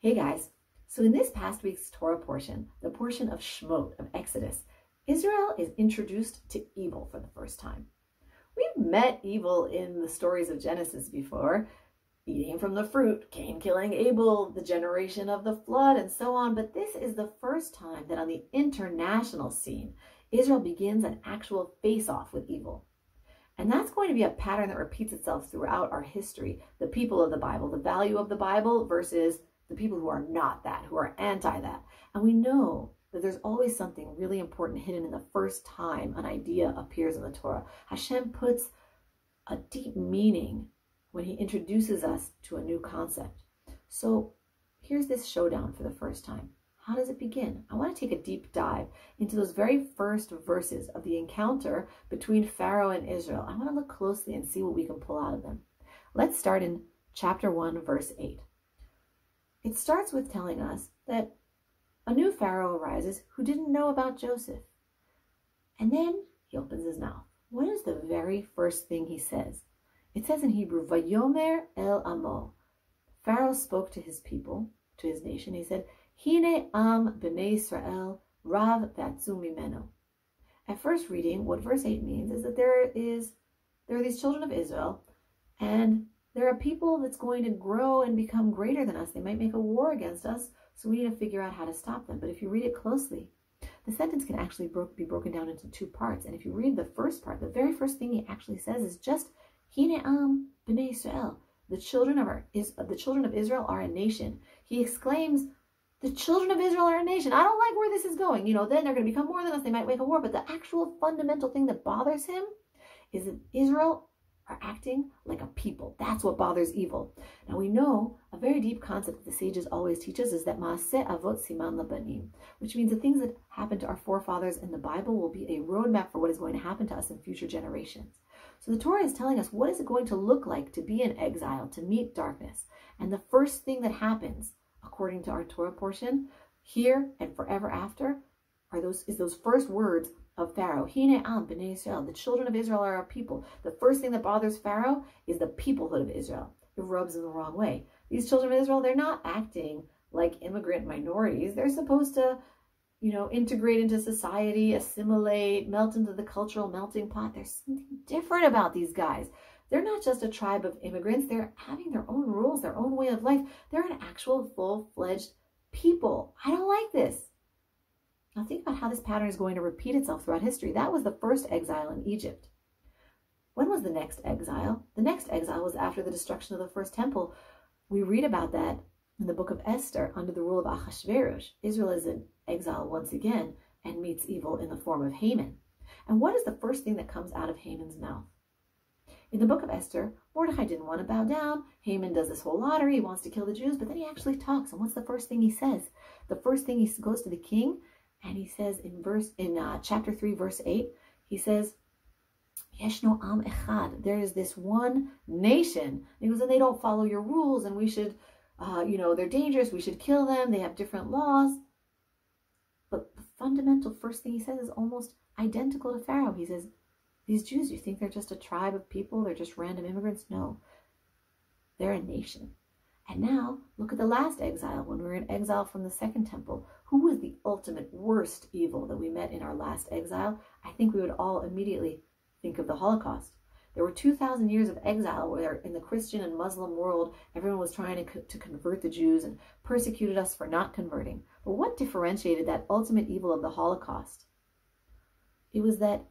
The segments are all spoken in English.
Hey guys, so in this past week's Torah portion, the portion of Shmot, of Exodus, Israel is introduced to evil for the first time. We've met evil in the stories of Genesis before, eating from the fruit, Cain killing Abel, the generation of the flood, and so on, but this is the first time that on the international scene, Israel begins an actual face-off with evil. And that's going to be a pattern that repeats itself throughout our history. The people of the Bible, the value of the Bible versus the people who are not that, who are anti that. And we know that there's always something really important hidden in the first time an idea appears in the Torah. Hashem puts a deep meaning when he introduces us to a new concept. So here's this showdown for the first time. How does it begin? I want to take a deep dive into those very first verses of the encounter between Pharaoh and Israel. I want to look closely and see what we can pull out of them. Let's start in chapter 1, verse 8. It starts with telling us that a new Pharaoh arises who didn't know about Joseph. And then he opens his mouth. What is the very first thing he says? It says in Hebrew, Vayomer el amo. Pharaoh spoke to his people, to his nation. He said, Hine am b'nei Israel rav v'atzum mimeno. At first reading, what verse 8 means is that there is there are these children of Israel, and there are people that's going to grow and become greater than us. They might make a war against us, so we need to figure out how to stop them. But if you read it closely, the sentence can actually bro- be broken down into two parts. And if you read the first part, the very first thing he actually says is just Hine am b'nei Israel. The children of our is the children of Israel are a nation. He exclaims, "The children of Israel are a nation." I don't like where this is going. You know, then they're going to become more than us. They might make a war. But the actual fundamental thing that bothers him is that Israel are acting like a people. That's what bothers evil. Now we know a very deep concept that the sages always teach us is that maaseh avot siman labanim, which means the things that happened to our forefathers in the Bible will be a roadmap for what is going to happen to us in future generations. So the Torah is telling us what is it going to look like to be in exile, to meet darkness. And the first thing that happens, according to our Torah portion, here and forever after, are those is those first words of Pharaoh. Hine am b'nei Israel. The children of Israel are a people. The first thing that bothers Pharaoh is the peoplehood of Israel. It rubs him the wrong way. These children of Israel, they're not acting like immigrant minorities. They're supposed to, you know, integrate into society, assimilate, melt into the cultural melting pot. There's something different about these guys. They're not just a tribe of immigrants. They're having their own rules, their own way of life. They're an actual full-fledged people. I don't like this. Now think about how this pattern is going to repeat itself throughout history. That was the first exile in Egypt. When was the next exile? The next exile was after the destruction of the first temple. We read about that in the book of Esther under the rule of Ahasuerus. Israel is in exile once again and meets evil in the form of Haman. And what is the first thing that comes out of Haman's mouth? In the book of Esther, Mordecai didn't want to bow down. Haman does this whole lottery. He wants to kill the Jews, but then he actually talks. And what's the first thing he says? The first thing he goes to the king and he says in verse in uh, chapter 3 verse 8 he says Yeshno am echad. There is this one nation. He goes, and they don't follow your rules, and we should, uh, you know, they're dangerous. We should kill them. They have different laws. But the fundamental first thing he says is almost identical to Pharaoh. He says, These Jews, you think they're just a tribe of people? They're just random immigrants? No. They're a nation. And now, look at the last exile, when we were in exile from the Second Temple. Who was the ultimate worst evil that we met in our last exile? I think we would all immediately think of the Holocaust. There were 2,000 years of exile where in the Christian and Muslim world, everyone was trying to, to convert the Jews and persecuted us for not converting. But what differentiated that ultimate evil of the Holocaust? It was that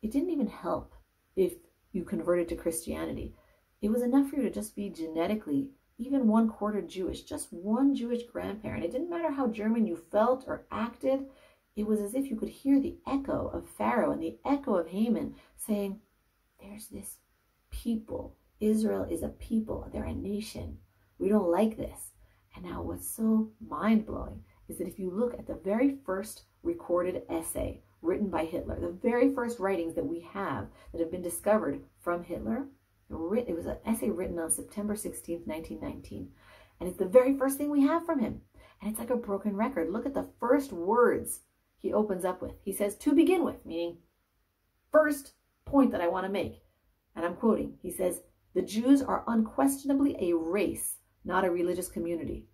it didn't even help if you converted to Christianity. It was enough for you to just be genetically even one quarter Jewish, just one Jewish grandparent. It didn't matter how German you felt or acted. It was as if you could hear the echo of Pharaoh and the echo of Haman saying, There's this people. Israel is a people. They're a nation. We don't like this. And now, what's so mind blowing is that if you look at the very first recorded essay written by Hitler, the very first writings that we have that have been discovered from Hitler, it was an essay written on September 16th, 1919. And it's the very first thing we have from him. And it's like a broken record. Look at the first words he opens up with. He says, to begin with, meaning first point that I want to make. And I'm quoting. He says, the Jews are unquestionably a race, not a religious community.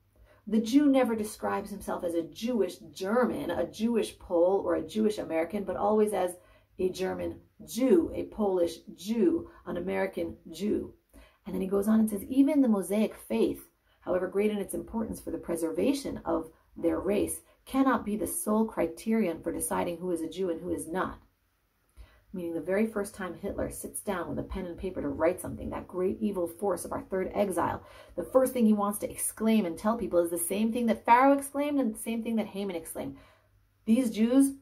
The Jew never describes himself as a Jewish German, a Jewish Pole, or a Jewish American, but always as a German Jew, a Polish Jew, an American Jew. And then he goes on and says, even the Mosaic faith, however great in its importance for the preservation of their race, cannot be the sole criterion for deciding who is a Jew and who is not meaning the very first time Hitler sits down with a pen and paper to write something, that great evil force of our third exile, the first thing he wants to exclaim and tell people is the same thing that Pharaoh exclaimed and the same thing that Haman exclaimed. These Jews,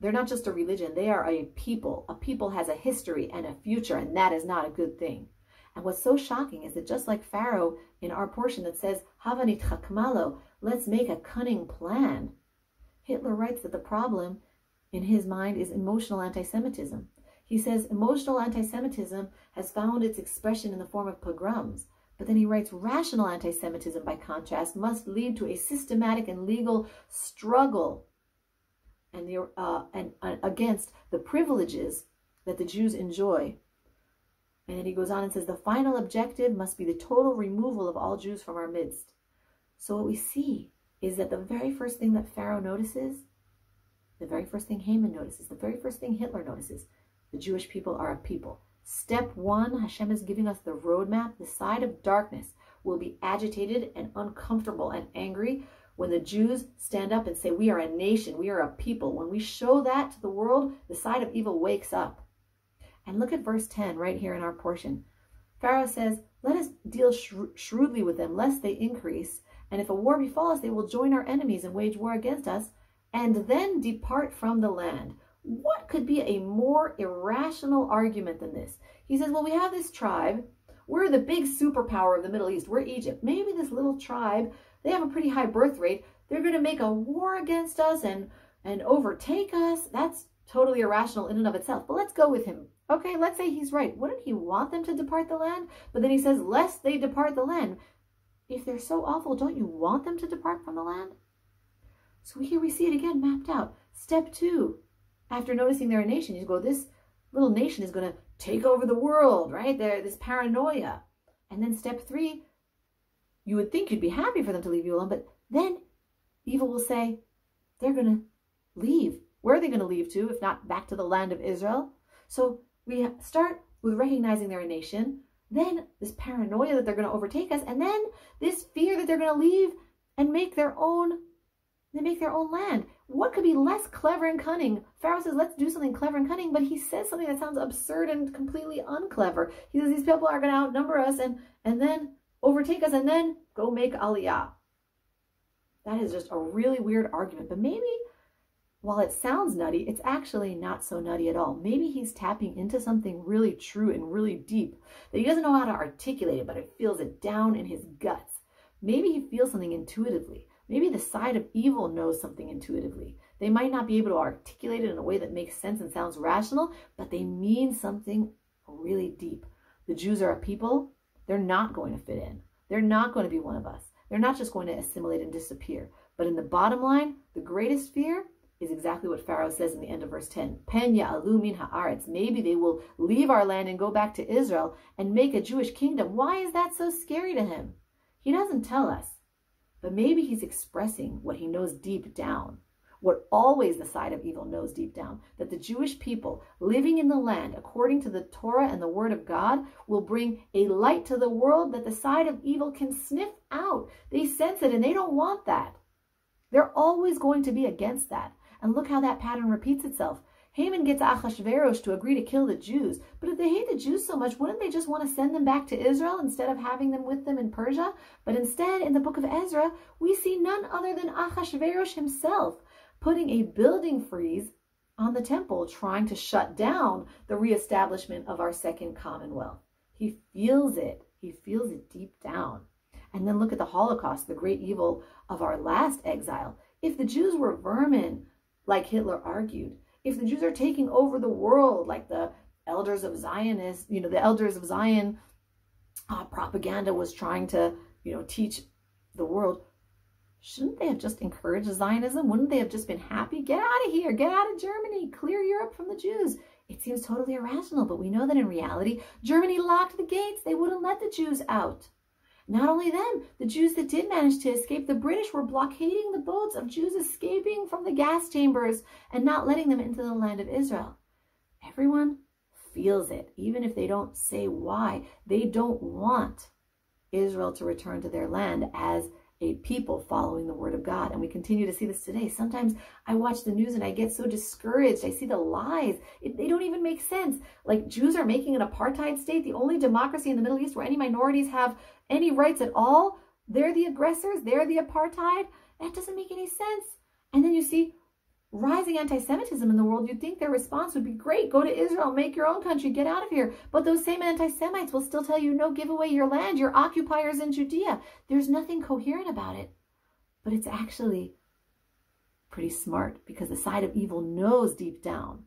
they're not just a religion, they are a people. A people has a history and a future, and that is not a good thing. And what's so shocking is that just like Pharaoh in our portion that says, Havanit chakmalo, let's make a cunning plan. Hitler writes that the problem in his mind is emotional anti Semitism. He says emotional anti Semitism has found its expression in the form of pogroms. But then he writes rational anti Semitism, by contrast, must lead to a systematic and legal struggle and, the, uh, and uh, against the privileges that the Jews enjoy. And then he goes on and says the final objective must be the total removal of all Jews from our midst. So what we see is that the very first thing that Pharaoh notices the very first thing Haman notices, the very first thing Hitler notices, the Jewish people are a people. Step one, Hashem is giving us the roadmap. The side of darkness will be agitated and uncomfortable and angry when the Jews stand up and say, We are a nation, we are a people. When we show that to the world, the side of evil wakes up. And look at verse 10 right here in our portion. Pharaoh says, Let us deal shrewdly with them, lest they increase. And if a war befall us, they will join our enemies and wage war against us and then depart from the land. What could be a more irrational argument than this? He says, Well, we have this tribe. We're the big superpower of the Middle East. We're Egypt. Maybe this little tribe, they have a pretty high birth rate. They're going to make a war against us and, and overtake us. That's totally irrational in and of itself. But let's go with him. Okay, let's say he's right. Wouldn't he want them to depart the land? But then he says, Lest they depart the land. If they're so awful, don't you want them to depart from the land? So here we see it again mapped out. Step two, after noticing they're a nation, you go, this little nation is going to take over the world, right? There, this paranoia. And then step three, you would think you'd be happy for them to leave you alone, but then evil will say, they're going to leave. Where are they going to leave to, if not back to the land of Israel? So we start with recognizing they're a nation, then this paranoia that they're going to overtake us, and then this fear that they're going to leave and make their own they make their own land. What could be less clever and cunning? Pharaoh says, let's do something clever and cunning, but he says something that sounds absurd and completely unclever. He says, these people are going to outnumber us and, and then overtake us and then go make aliyah. That is just a really weird argument, but maybe while it sounds nutty, it's actually not so nutty at all. Maybe he's tapping into something really true and really deep that he doesn't know how to articulate it, but it feels it down in his guts. Maybe he feels something intuitively. Maybe the side of evil knows something intuitively. They might not be able to articulate it in a way that makes sense and sounds rational, but they mean something really deep. The Jews are a people, they're not going to fit in. They're not going to be one of us. They're not just going to assimilate and disappear. But in the bottom line, the greatest fear is exactly what Pharaoh says in the end of verse 10. Penya alumin haaretz. Maybe they will leave our land and go back to Israel and make a Jewish kingdom. Why is that so scary to him? He doesn't tell us. But maybe he's expressing what he knows deep down, what always the side of evil knows deep down, that the Jewish people living in the land according to the Torah and the Word of God will bring a light to the world that the side of evil can sniff out. They sense it and they don't want that. They're always going to be against that. And look how that pattern repeats itself. Haman gets Achashverosh to agree to kill the Jews. But if they hate the Jews so much, wouldn't they just want to send them back to Israel instead of having them with them in Persia? But instead, in the book of Ezra, we see none other than Achashverosh himself putting a building freeze on the temple, trying to shut down the reestablishment of our second commonwealth. He feels it. He feels it deep down. And then look at the Holocaust, the great evil of our last exile. If the Jews were vermin, like Hitler argued, if the Jews are taking over the world, like the elders of Zionists, you know, the elders of Zion uh, propaganda was trying to, you know, teach the world, shouldn't they have just encouraged Zionism? Wouldn't they have just been happy? Get out of here, get out of Germany, clear Europe from the Jews. It seems totally irrational, but we know that in reality, Germany locked the gates. They wouldn't let the Jews out. Not only them, the Jews that did manage to escape, the British were blockading the boats of Jews escaping from the gas chambers and not letting them into the land of Israel. Everyone feels it, even if they don't say why. They don't want Israel to return to their land as a people following the word of God. And we continue to see this today. Sometimes I watch the news and I get so discouraged. I see the lies. It, they don't even make sense. Like Jews are making an apartheid state, the only democracy in the Middle East where any minorities have any rights at all. They're the aggressors. They're the apartheid. That doesn't make any sense. And then you see rising anti-Semitism in the world, you'd think their response would be great. Go to Israel, make your own country, get out of here. But those same anti-Semites will still tell you, no, give away your land, your occupiers in Judea. There's nothing coherent about it. But it's actually pretty smart because the side of evil knows deep down,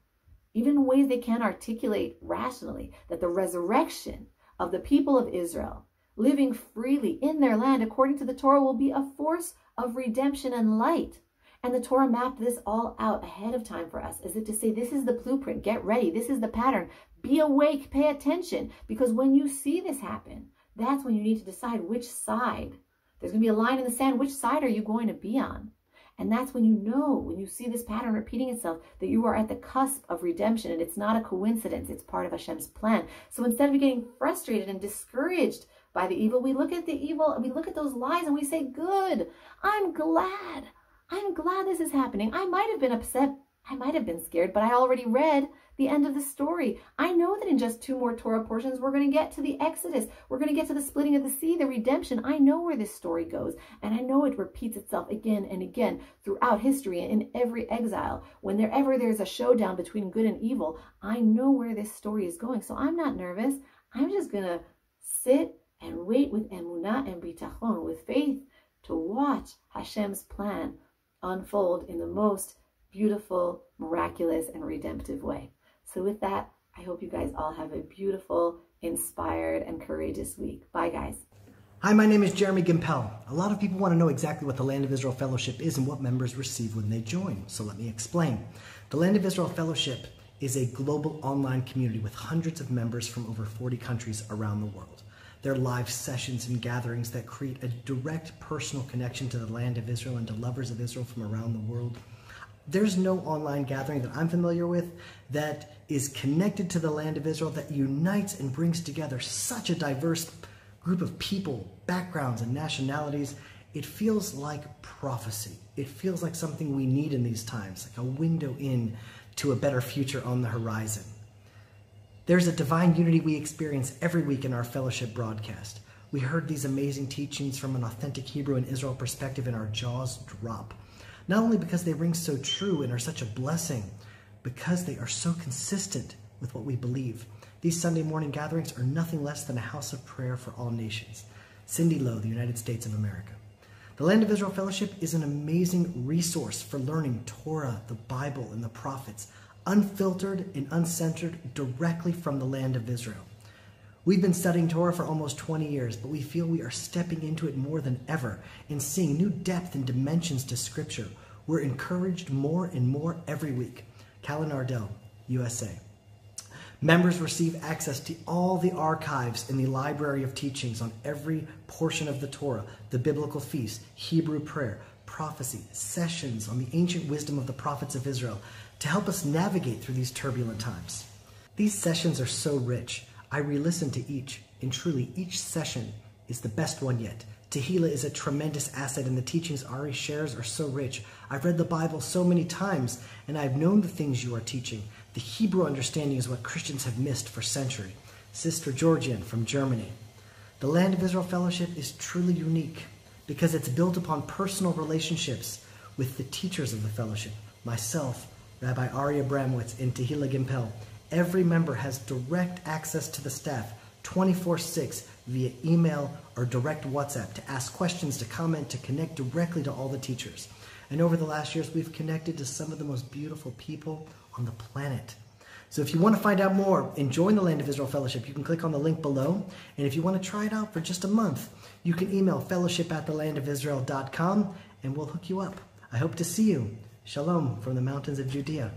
even in ways they can't articulate rationally, that the resurrection of the people of Israel living freely in their land according to the Torah will be a force of redemption and light and the Torah mapped this all out ahead of time for us. Is it to say, this is the blueprint, get ready, this is the pattern, be awake, pay attention. Because when you see this happen, that's when you need to decide which side. There's going to be a line in the sand. Which side are you going to be on? And that's when you know, when you see this pattern repeating itself, that you are at the cusp of redemption and it's not a coincidence. It's part of Hashem's plan. So instead of getting frustrated and discouraged by the evil, we look at the evil and we look at those lies and we say, good, I'm glad. I'm glad this is happening. I might have been upset. I might have been scared, but I already read the end of the story. I know that in just two more Torah portions, we're going to get to the Exodus. We're going to get to the splitting of the sea, the redemption. I know where this story goes, and I know it repeats itself again and again throughout history and in every exile. Whenever there's a showdown between good and evil, I know where this story is going. So I'm not nervous. I'm just going to sit and wait with emunah and bitachon, with faith, to watch Hashem's plan unfold in the most beautiful, miraculous, and redemptive way. So, with that, I hope you guys all have a beautiful, inspired, and courageous week. Bye, guys. Hi, my name is Jeremy Gimpel. A lot of people want to know exactly what the Land of Israel Fellowship is and what members receive when they join. So let me explain. The Land of Israel Fellowship is a global online community with hundreds of members from over 40 countries around the world. Their live sessions and gatherings that create a direct personal connection to the land of Israel and to lovers of Israel from around the world. There's no online gathering that I'm familiar with that is connected to the land of Israel that unites and brings together such a diverse group of people, backgrounds, and nationalities. It feels like prophecy. It feels like something we need in these times, like a window in to a better future on the horizon. There's a divine unity we experience every week in our fellowship broadcast. We heard these amazing teachings from an authentic Hebrew and Israel perspective, and our jaws drop. Not only because they ring so true and are such a blessing, because they are so consistent with what we believe. These Sunday morning gatherings are nothing less than a house of prayer for all nations. Cindy Lowe, the United States of America. The Land of Israel Fellowship is an amazing resource for learning Torah, the Bible, and the prophets unfiltered and uncensored directly from the land of Israel. We've been studying Torah for almost 20 years, but we feel we are stepping into it more than ever and seeing new depth and dimensions to Scripture. We're encouraged more and more every week. Callan Ardell, USA. Members receive access to all the archives in the library of teachings on every portion of the Torah, the biblical feast, Hebrew prayer, prophecy, sessions on the ancient wisdom of the prophets of Israel, to help us navigate through these turbulent times. These sessions are so rich. I re listen to each, and truly, each session is the best one yet. Tehila is a tremendous asset, and the teachings Ari shares are so rich. I've read the Bible so many times, and I've known the things you are teaching. The Hebrew understanding is what Christians have missed for centuries. Sister Georgian from Germany. The Land of Israel Fellowship is truly unique because it's built upon personal relationships with the teachers of the fellowship, myself, Rabbi Ari Abramowitz, in Tehila Gimpel. Every member has direct access to the staff 24 6 via email or direct WhatsApp to ask questions, to comment, to connect directly to all the teachers. And over the last years, we've connected to some of the most beautiful people on the planet. So if you want to find out more and join the Land of Israel Fellowship, you can click on the link below. And if you want to try it out for just a month, you can email fellowship at thelandofisrael.com and we'll hook you up. I hope to see you Shalom from the mountains of Judea.